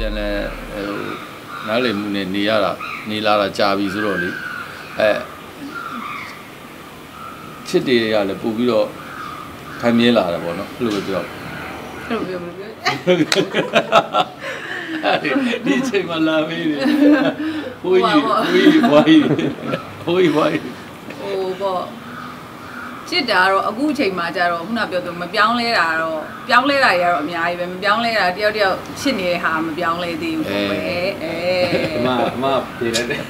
ပြန်လဲဟိုနားလည်မှုနဲ့နေရတာနေလာတာကြာပြီဆိုတော့လေအဲချစ်တွေကလည်းပို့ပြီးတော့ခံမြဲလာတာပေါ့နော်အဲ့လိုပဲပြောအဲ့လိုပြောမလို့ပြောဒီအချိန်မှလာမေးတယ်ဟိုကြီးဟိုကြီးဘွားကြီးဟိုကြီးဘွားကြီးဟိုပေါ့ ချစ်တာကတော့အခုအချိန်မှာကျတော့ခုနပြောသူမပြောင်းလဲတာတော့ပြောင်းလဲတာတွေကတော့အများကြီးပဲမပြောင်းလဲတာတယောက်တယောက်ချစ်နေတဲ့ဟာမပြောင်းလဲသေးဘူးပေါ့ပဲအဲအမအမပြေလိုက်တယ်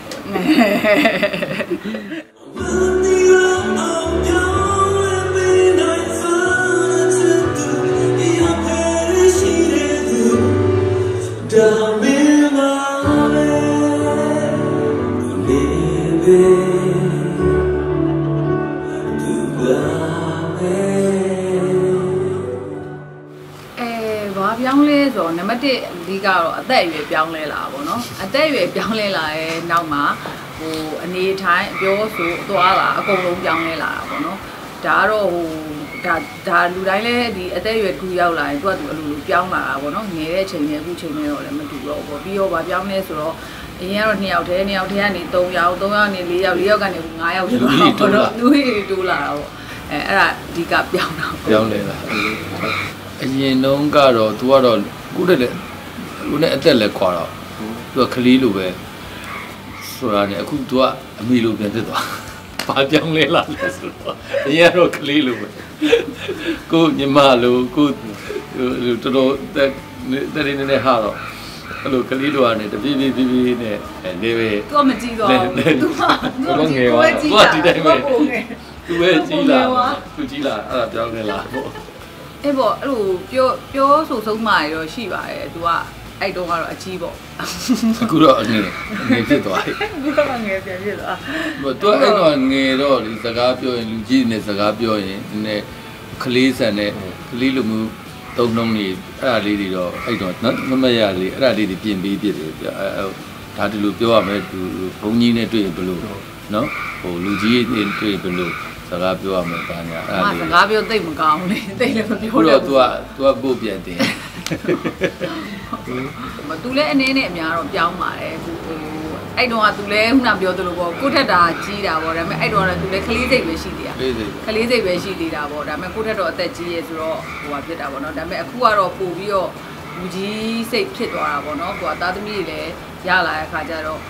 သက်အရွယ်ပြောင်းလဲလာတာပေါ့နော်အသက်အရွယ်ပြောင်းလဲလာရဲ့နောက်မှာဟိုအနေထိုင်အပြောဆိုအသွားတာအကုန်လုံးပြောင်းလဲလာတာပေါ့နော်ဒါကတော့ဟိုဒါဒါလူတိုင်းလည်းဒီအသက်အရွယ်ကူရောက်လာရင်သူကသူအလိုလိုပြောင်းလာတာပေါ့နော်ငယ်တဲ့အချိန်နဲ့အခုချိန်နဲ့တော့လည်းမတူတော့ဘူးပေါ့ပြီးတော့ဗာပြောင်းလဲဆိုတော့အရင်ကတော့2ယောက်တည်း2ယောက်တည်းကနေ3ယောက်3ယောက်ကနေ4ယောက်4ယောက်ကနေ5ယောက်ဆိုတော့လူကြီးတိုးလာတာပေါ့အဲအဲ့ဒါအဓိကပြောင်းတာပေါ့ပြောင်းလဲလာအရင်တုန်းကတော့ तू ကတော့ခုတည်း လည်းခုနဲ့အသက်လည်းခွာတော့ तू ကကလေးလိုပဲဆိုတာနဲ့အခု तू ကအမေလိုပြန်ဖြစ်သွားဘာပြောင်းလဲလာလဲဆိုတော့အရင်ကတော့ကလေးလိုပဲကိုညီမလိုကိုတော်တော်တက်တက်နေနေဟာတော့အဲ့လိုကလေးလိုကနေတပြေးပြေးပြေးပြေးနဲ့နေပဲသူကမကြည့်တော့ဘူးသူကသူကကြည့်တာသူကပုံငယ်သူပဲကြီးလာသူကြီးလာအဲ့ဒါပြောင်းလဲလာပေါ့အဲ့ပေါ့အဲ့လိုပြောပြောဆိုဆုံးမှရောရှိပါတယ်သူက အဲ့တုန်းကတော့အကြီးပေါ့အခုတော့အငယ်အငယ်ဖြစ်သွားပြီဒီကငယ်ပြန်ဖြစ်သွား။ဘာသူကအဲ့တော့ငယ်တော့ဒီစကားပြောရင်လူကြီးနဲ့စကားပြောရင်ဒီနေ့ကလေးဆန်နဲ့ကလေးလူမျိုးသုံးလုံးနေအဲ့ဒါလေးတွေတော့အဲ့တော့နော်မမရလေးအဲ့ဒါလေးတွေပြင်ပြီးပြစ်တယ်ပြအဲ့ဒါဒီလိုပြောရမယ်သူဘုံကြီးနဲ့တွေ့ရင်ဘယ်လိုနော်ဟိုလူကြီးနဲ့တွေ့ရင်ဘယ်လိုစကားပြောရမယ်ဘာညာအဲ့အဒါမလေးစကားပြောသိပ်မကောင်းလေသိပ်လည်းမပြောခုတော့တော့ तू က तू ကကိုပြန်တင်မ သူလည်းအနေနဲ့အများတော့ပြောင်းပါတယ်ဟိုအဲ့တုန်းကသူလည်းခုနပြောသလိုပေါ့ကိုထက်တာကြီးတာပေါ့ဒါပေမဲ့အဲ့တုန်းကသူလည်းကလေးစိတ်ပဲရှိသေးတာလေးစိတ်ကလေးစိတ်ပဲရှိသေးတာပေါ့ဒါပေမဲ့ကိုထက်တော့အသက်ကြီးရဲ့ဆိုတော့ဟိုဟာဖြစ်တာပေါ့နော်ဒါပေမဲ့အခုကတော့ပို့ပြီးတော့လူကြီးစိတ်ဖြစ်သွားတာပေါ့နော်ကိုကသားသမီးတွေလည်းရလာတဲ့အခါကျတော့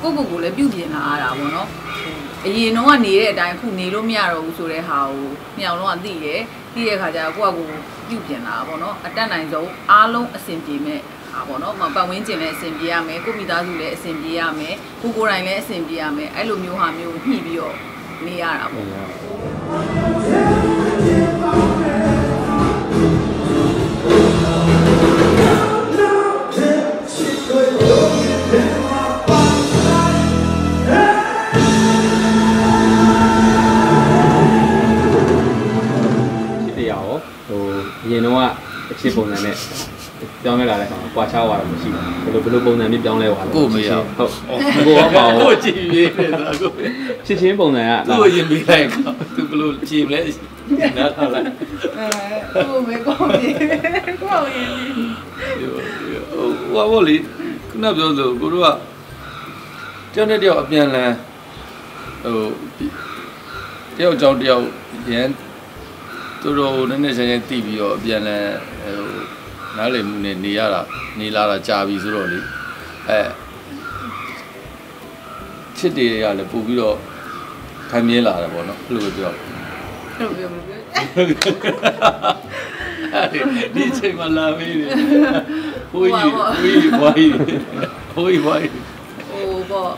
ဟိုကိုကိုကိုလည်းပြုပြင်လာရတာပေါ့နော်ဟိုအရင်တော့ကနေတဲ့အတိုင်းအခုနေလို့မရတော့ဘူးဆိုတဲ့ဟာကိုမြောင်လုံးကသိတယ် သိတဲ့အခါကျတော့ကိုကကိုပြုပြင်လာတာပေါ့နော်အတက်နိုင်ဆုံးအားလုံးအဆင်ပြေမဲ့ဟာပေါ့နော်မပတ်ဝန်းကျင်လည်းအဆင်ပြေရမယ်ကိုမိသားစုလည်းအဆင်ပြေရမယ်ကိုကိုယ်တိုင်လည်းအဆင်ပြေရမယ်အဲ့လိုမျိုးဟာမျိုးညှိပြီးတော့နေရတာပေါ့ အချစ်ပုံစံနဲ့ပြောင်းလဲလာတဲ့ခါမှာကွာခြားသွားတာမရှိဘူးဘယ်လိုဘယ်လိုပုံစံမျိုးပြောင်းလဲသွားလဲကိုမရဟုတ်ကိုရောပါကိုဘူးကြည့်ပြီးနေတာကိုချစ်ချင်းပုံစံကသူ့ကိုရင်ပြီးလိုက်တော့သူဘလို့ကြည့်မလဲနားထောင်လိုက်အဲဟိုမေကောင်းပြီကောင်းရင်ဟိုဟိုလေခုနပြောလို့ကိုတို့ကတယောက်နဲ့တယောက်အပြန်လန်ဟိုတယောက်ကြောင့်တယောက်ရန် သူတို့နည်းနည်းချင်းချင်းတီးပြီးတော့အပြန်လန်ဟိုနားလည်မှုနဲ့နေရတာနေလာတာကြာပြီဆိုတော့လေအဲချစ်တွေကလည်းပို့ပြီးတော့ခံမြဲလာတာပေါ့နော်အဲ့လိုပဲပြောအဲ့လိုပြောမလို့ပြောဒီအချိန်မှလာမေးတယ်ဟိုကြီးဟိုကြီးဘွားကြီးဟိုကြီးဘွားကြီးဟိုပေါ့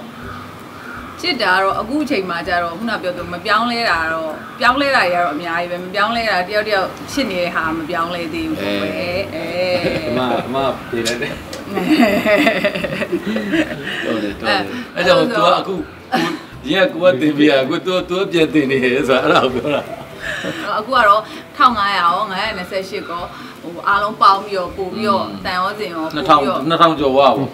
ချစ်တာကတော့အခုအချိန်မှာကျတော့ခုနပြောသူမပြောင်းလဲတာတော့ပြောင်းလဲတာတွေကတော့အများကြီးပဲမပြောင်းလဲတာတယောက်တယောက်ချစ်နေတဲ့ဟာမပြောင်းလဲသေးဘူးပေါ့ပဲအဲ အမအမပြေလိုက်တယ် တော်တယ်တော်တယ်အဲကြောင့် तू ကအခုဒီကကိုကတင်ပြရကို तू तू ပြန်တင်နေတယ်ဆိုတာအဲ့ဒါကိုပြောတာ အခုကတော့1500ရော928ကောဟိုအားလုံးပေါင်းပြီးတော့ပို့ပြီးတော့တန်ရောစင်ရောပို့ပြီးတော့2000 2000ကျော်ဝါဘူး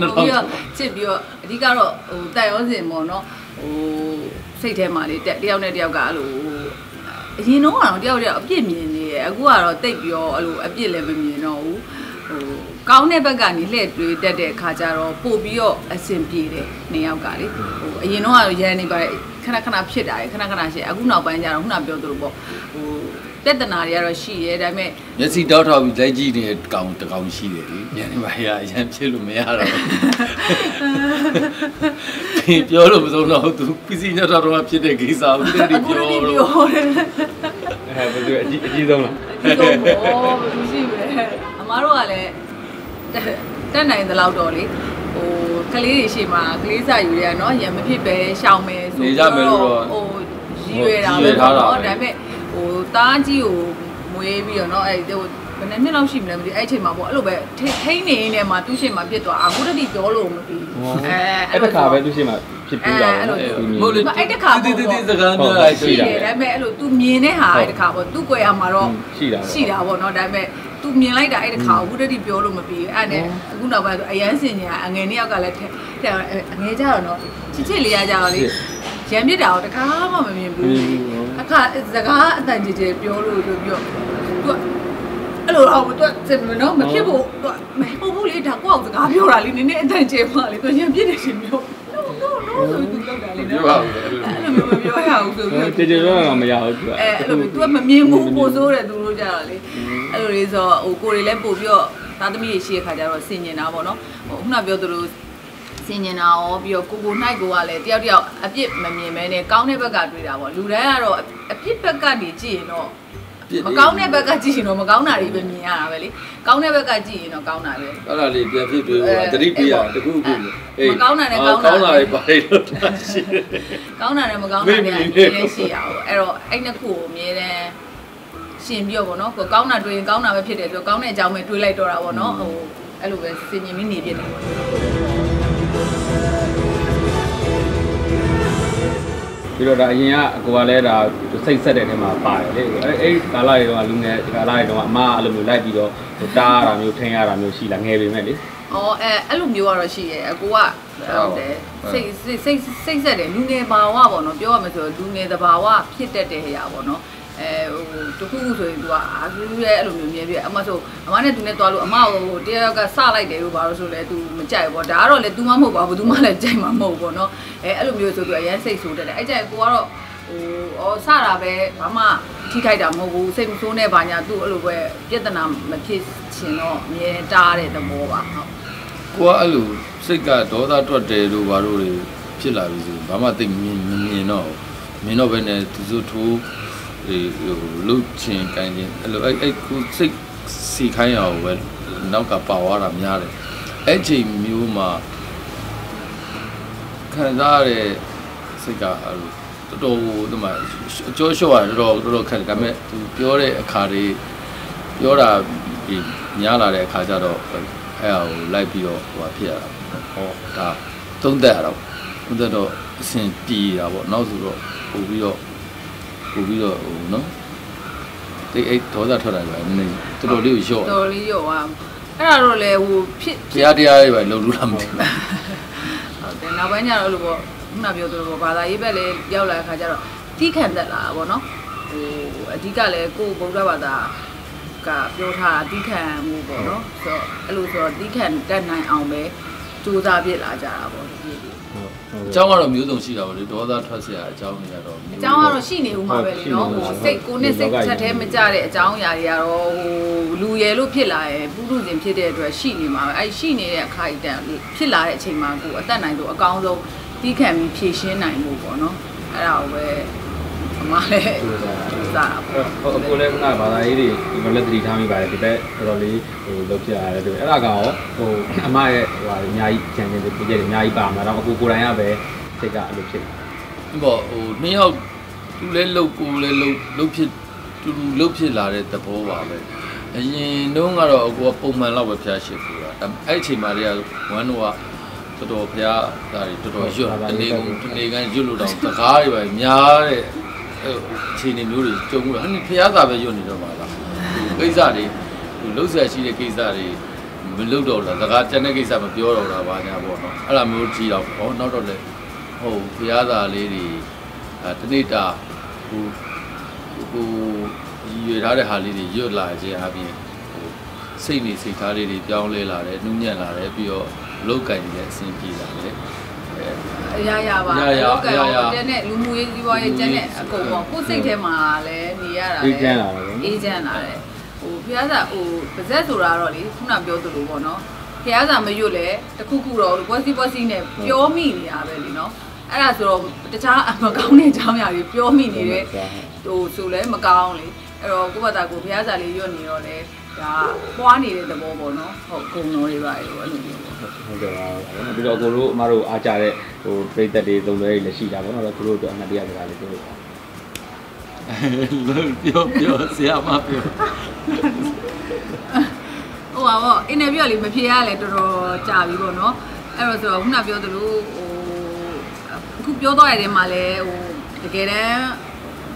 ပို့ပြီးတော့ချစ်ပြီးတော့အဓိကတော့ဟိုတန်ရောစင်ပေါ့နော်ဟိုစိတ်ထဲမှာလေတယောက်နဲ့တယောက်ကအဲ့လိုအရင်တော့ကတော့တယောက်တယောက်အပြစ်မြင်နေတယ်အခုကတော့တိတ်ပြီးတော့အဲ့လိုအပြစ်လည်းမမြင်တော့ဘူးဟဟိုကောင်းတဲ့ဘက်ကနေလှည့်တွေးတတ်တဲ့အခါကျတော့ပို့ပြီးတော့အဆင်ပြေတယ်နေရောက်ကလေဟိုအရင်တော့ရန်နေပါတယ် ခဏခဏဖြစ်တာရယ်ခဏခဏရှိအခုနောက်ပိုင်းကျတော့ခုနပြောသလိုပေါ့ဟိုပြဿနာတွေကတော့ရှိရဲဒါပေမဲ့မျက်စိတောက်ထောက်ပြီးလက်ကြည့်နေတဲ့ကောင်တစ်ကောင်ရှိတယ်လေညနေပိုင်းကအရန်ဖြစ်လို့မရတော့ဘူးပြောလို့မဆုံးတော့သူပစ္စည်းညတ်တော့ဖြစ်တဲ့ကိစ္စကိုတည်းတည်းပြောအခုလို့ပြောတယ်အဲဘယ်သူအကြီးအကြီးဆုံးလားဒီတော့ဘောဘယ်လိုရှိမလဲအမားတို့ကလည်းတက်နိုင်သလောက်တော့လေ ဟိုကလေးတွေရှိမှာကလေးစာယူရနော်ရံမဖြစ်ပဲရှောင်မယ်ဆိုဟိုရည်ရွယ်တာပဲပေါ့နော်ဒါပေမဲ့ဟိုတားကြီးကိုမွေးပြီးတော့နော်အဲ့ဟိုဘယ်နှစ်လောက်ရှိမလဲမသိအဲ့ချိန်မှာပေါ့အဲ့လိုပဲထိန်းနေနေမှာသူ့ရှင်မှာပြစ်သွားအခုတတိပြောလို့မပြီးအဲအဲ့တခါပဲသူရှိမှဖြစ်ပြီးတာဟုတ်လေအဲ့တခါတီပေါ့တီတီစကားပြောလိုက်ရှိရှိတတယ်ယ်ဒါပေမဲ့အဲ့လို तू မြင်တဲ့ဟာအဲ့တခါပေါ့ तू ကွယ်ရမှာတော့ရှိတာရှိတာပေါ့နော်ဒါပေမဲ့ သူမြင်လိုက်တာအဲ့တခါအခုတတိပြောလို့မပြီးအဲ့နဲ့အခုနောက်ပိုင်းအရန်စင်ညာအငယ်နှစ်ယောက်ကလည်းထက်အငယ်ကြတော့နော်ချစ်ချစ်လေးရကြတော့လေရံမြစ်တာတော့တခါမှမမြင်ဘူးအခါစကားအတန်ကြည်ကြည်ပြောလို့လို့ပြောသူကအဲ့လိုတော့သူကနော်မဖြစ်ဘူးသူကမဟုတ်ဘူးလေဒါကိုအောင်စကားပြောတာလေနည်းနည်းအတန်ကြည်ပါလေသူရံပြစ်တယ်ရှင်ပြော no no ဆိုပြီးသူလောက်တာလေပြောပါဦးအဲ့လိုမျိုးမပြောရဘူးသူကြည်ကြည်ပြောတာမရဘူးသူကအဲ့လိုသူကမမြင်ဘူးပိုဆိုးတယ်သူတို့ကြတာလေ အဲ့လိုလေးဆိုဟိုကိုတွေလည်းပို့ပြီးတော့သားသမီးတွေရှိတဲ့ခါကျတော့ဆင်ញင်တာပေါ့နော်ဟိုခုနပြောသလိုဆင်ញင်တာရောပြီးတော့ကိုကိုနိုင်ကိုကလည်းတယောက်တယောက်အပြစ်မမြင်မဲနဲ့ကောင်းတဲ့ဘက်ကတွေးတာပေါ့လူတိုင်းကတော့အပြစ်ဘက်ကနေကြည့်ရင်တော့မကောင်းတဲ့ဘက်ကကြည့်ရင်တော့မကောင်းတာတွေပဲမြင်ရတာပဲလေကောင်းတဲ့ဘက်ကကြည့်ရင်တော့ကောင်းတာပဲအဲ့ဒါလေးပြန်ဖြစ်ပြီးတော့တတိပြရတခုခုအေးမကောင်းတာနဲ့ကောင်းတာကောင်းတာတွေပါတယ်လို့ရှိတယ်ကောင်းတာနဲ့မကောင်းတာမေ့တွေမနေအနဲ့မြဲရှိရအောင်အဲ့တော့အဲ့နှစ်ခုကိုအမြဲတမ်း ရှင်ပြီးတော့ဗောနော်ကိုကောင်းတာတွေးရင်ကောင်းတာပဲဖြစ်တယ်ဆိုတော့ကောင်းတဲ့အကြောင်းပဲတွေးလိုက်တော့တာဗောနော်ဟိုအဲ့လိုပဲစင်ញင်ပြီးနေပြတယ်ဗောပြီးတော့ဒါအရင်ကအကိုကလည်းဒါစိတ်ဆက်တဲ့ထဲမှာပါတယ်လေအဲ့အဲ့ကာလာတွေတော့လူငယ်ကာလာတွေတော့အမအဲ့လိုမျိုးလိုက်ပြီးတော့တားရတာမျိုးထင်းရတာမျိုးရှိလာငယ်ပေမဲ့လေ။အော်အဲအဲ့လိုမျိုးကတော့ရှိရဲ့အကိုကဟုတ်တယ်စိတ်စိတ်စိတ်စိတ်ဆက်တယ်လူငယ်ဘာဝပေါ့နော်ပြောရမယ်ဆိုလူငယ်တဘာဝဖြစ်တတ်တဲ့အရာပေါ့နော် အဲဟိုတခုခုဆိုရင် तू အာသူရဲ့အဲ့လိုမျိုးမြင်ပြအမဆိုအမနဲ့သူနဲ့တွားလို့အမကိုတယောက်ကစလိုက်တယ်လို့ဘာလို့ဆိုလဲ तू မကြိုက်ဘူးပေါ့ဒါကတော့လေ तू မှမဟုတ်ပါဘူး तू မှလည်းကြိုက်မှာမဟုတ်ဘူးပေါ့နော်အဲအဲ့လိုမျိုးဆို तू အရင်စိတ်ဆိုးတတ်တယ်အဲ့ကြိုက်ကိုကတော့ဟိုအော်စတာပဲဘာမှထိခိုက်တာမဟုတ်ဘူးစိတ်မဆိုးနဲ့ဘာညာ तू အဲ့လိုပဲပြဿနာမဖြစ်ချင်တော့အမြဲတားတဲ့သဘောပါဟုတ် ကိုကအဲ့လိုစိတ်ကဒေါသတွက်တယ်လို့ဘာလို့တွေဖြစ်လာပြီဆိုဘာမှသိမြင်မမြင်တော့မြင်တော့ပဲနဲ့သူစုထိုး ဒီဟိုလှုပ်ချင်ကန်ချင်းအဲ့လိုအဲ့အဲ့ကိုစိတ်စီခိုင်းရအောင်ပဲနောက်ကပါသွားတာများတယ်အဲ့ချိန်မျိုးမှာခံစားရတဲ့စိတ်ကအဲ့လိုတော်တော်ဟိုဒီမှာအကျော်လျှော့ရတော်တော်တော်တော်ခက်တယ်ဒါပေမဲ့သူပြောတဲ့အခါတွေပြောတာဒီများလာတဲ့အခါကျတော့အဲ့ဟာကိုလိုက်ပြီးတော့ဟိုဖြစ်ရတာဟောဒါသုံးသက်ရတော့သုံးသက်တော့အဆင်ပြေတာပေါ့နောက်ဆိုတော့ပို့ပြီးတော့ ပို့ပြီးတော့ဟိုနော်တိတ်အဲ့ဒေါသထွက်တာပဲနည်းနည်းတော်တော်လေးကိုလျှော့တော်လေးရောอ่ะအဲ့ဒါတော့လေဟိုဖြစ်တရားတရားတွေပဲလုံလို့လားမသိဘူးဟုတ်တယ်နောက်ပိုင်းကျတော့အဲ့လိုပေါ့ခုနပြောသလိုပေါ့ဘာသာရေးဘက်လည်းရောက်လာတဲ့ခါကျတော့တီးခံတက်လာတာပေါ့နော်ဟိုအဓိကလည်းကိုယ်ဗုဒ္ဓဘာသာကပြောထားတာတီးခံမှုပေါ့နော်ဆိုတော့အဲ့လိုဆိုတော့တီးခံတက်နိုင်အောင်ပဲစူးစမ်းပြစ်လာကြတာပေါ့ဒီပြည်ဟုတ်ဟုတ် အကြောင်းကတော့မျိုးစုံရှိတာပေါ့လေဒေါသထွက်เสียအကြောင်းတွေကတော့ အကြောင်းကတော့ရှိနေဦးမှာပဲလေနော်ဟိုစိတ်ကိုနဲ့စိတ်ချက်သေးမကြတဲ့အကြောင်းအရာတွေကတော့ဟိုလူရယ်လို့ဖြစ်လာရဲ့ပုထုဇဉ်ဖြစ်တဲ့အတွက်ရှိနေမှာပဲအဲရှိနေတဲ့အခါအတန်ဖြစ်လာတဲ့အချိန်မှာကိုအသက်နိုင်ဆုံးအကောင်းဆုံးတီးခံပြီးဖြည့်ရှင်းနိုင်ဖို့ပေါ့နော်အဲ့ဒါကိုပဲအမလည်း စတာပေါ့ဟုတ်အကိုလည်းကဘာသာရေးတွေဒီလိုလက်သတိထားမိပါတယ်ဒီဘက်တော်တော်လေးဟိုလုပ်ပြရတယ်တွေ့အဲ့ဒါကရောဟိုအမရဲ့ဟိုဟာအများကြီးကြံကြံတွေပြည့်ကြတယ်အများကြီးပါမှာတော့အကိုကိုယ်တိုင်ကပဲစိတ်ကအဲ့လိုဖြစ်ပေါ့ဟိုနှစ်ယောက်သူလဲလှုပ်ကိုလဲလှုပ်လှုပ်ဖြစ်တူတူလှုပ်ဖြစ်လာတဲ့သဘောပါပဲအရင်တုန်းကတော့အကူကပုံမှန်လောက်ပဲဖျားရှိဘူးလားအဲ့အချိန်မှာတည်းကဝမ်းတော့ကတော်တော်ဖျားဒါတွေတော်တော်ရွတ်တနေ့ကုန်တနေ့ကန်ရွတ်လို့တော့တကားတွေပဲများတဲ့ အဲ့အခြေအနေမျိုးတွေကြုံမှုဟန်ဖျားသာပဲရွတ်နေတော့ပါလားကိစ္စတွေလှုပ်ဆက်ရှိတဲ့ကိစ္စတွေမလှုပ်တော့လားတကားတန်တဲ့ကိစ္စမပြောတော့တာပါညာပေါ့နော်အဲ့လိုမျိုးကြည့်တော့ဟောနောက်တော့လေဟုတ်ဘုရားသားလေးတွေအဲတနေ့တာဟိုဟိုရည်ရွယ်ထားတဲ့ဟာလေးတွေရွတ်လာခြင်းအပြင်ဟိုစစိတ်နေစိတ်ထားလေးတွေပြောင်းလဲလာတယ်နှူးညံ့လာတယ်ပြီးတော့အလောက်ကင်ကြီးလည်းအဆင်ပြေလာတယ်အဲအ ရာရာပါအရာရာလောက်ကအရာရာကျန်တဲ့လူမှုရေးဒီဘွားရေးကျန်တဲ့အကုန်ပေါ့ကိုယ်စိတ်ထဲမှာလည်းနေရတာအေးချမ်းလာတယ်အေးချမ်းလာတယ်ဟိုဖျားစာဟိုပါဇက်ဆိုတာတော့လေခုနပြောသလိုပေါ့နော်ဖျားစာမရွတ်လဲတခုခုတော့ပွဲစီပွဲစီနဲ့ပြောမိနေတာပဲလीနော်အဲ့ဒါဆိုတော့တခြားမကောင်းတဲ့အကြောင်းအရာတွေပြောမိနေတဲ့ဟိုဆိုလဲမကောင်းလေအဲ့တော့ကိုယ့်ဘာသာကိုဘုရားစာလေးရွတ်နေတော့လေ ဒါပွားနေတဲ့သဘောပေါ့နော်ဟုတ်ဂုံတော်တွေပါလေအဲ့လိုမျိုးပေါ့ဟုတ်ကဲ့ပါပြီးတော့ကိုတို့အမတို့အားကြတဲ့ဟိုပြိသက်တွေသုံးသွဲတွေလည်းရှိတာပေါ့နော်ကိုတို့အတွက်အမှတ်တရစကားလေးပြောလို့ပြောပြောဆရာမပြောဟိုပါပေါ့အင်တာဗျူးကလေမဖြေရလဲတော်တော်ကြာပြီပေါ့နော်အဲ့တော့ဆိုတော့ခုနပြောသလိုဟိုအခုပြောတော့ရတဲ့မှာလဲဟိုတကယ်တမ်း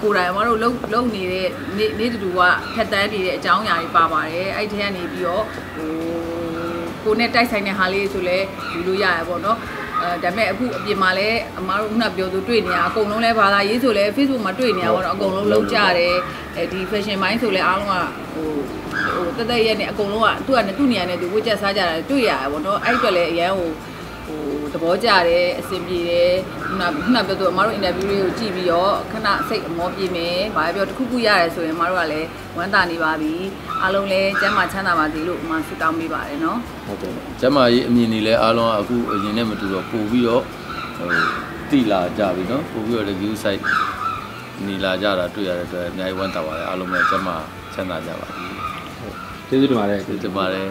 ကိုယ်တိုင်မတို့လုံလုံနေတဲ့နေ့နေ့တူတူကဖက်တန်းနေတဲ့အကြောင်းအရာတွေပါပါတယ်အဲ့ဒီထဲကနေပြီးတော့ဟိုကိုနဲ့တိုက်ဆိုင်တဲ့ဟာလေးဆိုလဲယူလို့ရရပေါ့နော်အဲဒါပေမဲ့အခုအပြင်မှာလဲအမားတို့ခုနပြောသူတွေ့နေရအကုန်လုံးလဲဘာသာရေးဆိုလဲ Facebook မှာတွေ့နေရပေါ့နော်အကုန်လုံးလုံးကြတယ်အဲဒီ fashion ပိုင်းဆိုလဲအားလုံးကဟိုဟိုတက်တက်ရက်နဲ့အကုန်လုံးကသူကနဲ့သူ့နေရာနဲ့သူဝတ်ချက်စားကြတာတွေ့ရရပေါ့နော်အဲ့အတွက်လဲအရန်ဟိုဟို သဘောကျတယ်အဆင်ပြေတယ်ခုနခုနပြောသူအမတို့ interview တွေကိုကြည့်ပြီးတော့ခဏစိတ်အမောပြေမယ်ဘာပဲပြောတစ်ခုခုရတယ်ဆိုရင်အမတို့ကလည်းဝမ်းသာနေပါပြီအားလုံးလည်းကျမ်းမာချမ်းသာပါစေလို့အမဆုတောင်းပေးပါတယ်နော်ဟုတ်တယ်ကျမ်းမာရေးအမြင်တွေလည်းအားလုံးကအခုအရင်နဲ့မတူတော့ပို့ပြီးတော့ဟိုတိလာကြပြီနော်ပို့ပြီးတော့ review site နေလာကြတာတွေ့ရတဲ့အတွက်အများကြီးဝမ်းသာပါတယ်အားလုံးပဲကျမ်းမာချမ်းသာကြပါစေဟုတ်ကျေးဇူးတင်ပါတယ်ကျေးဇူးတင်ပါတယ်